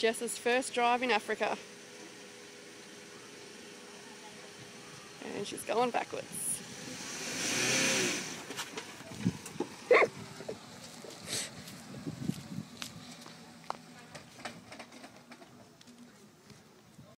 Jess's first drive in Africa. And she's going backwards.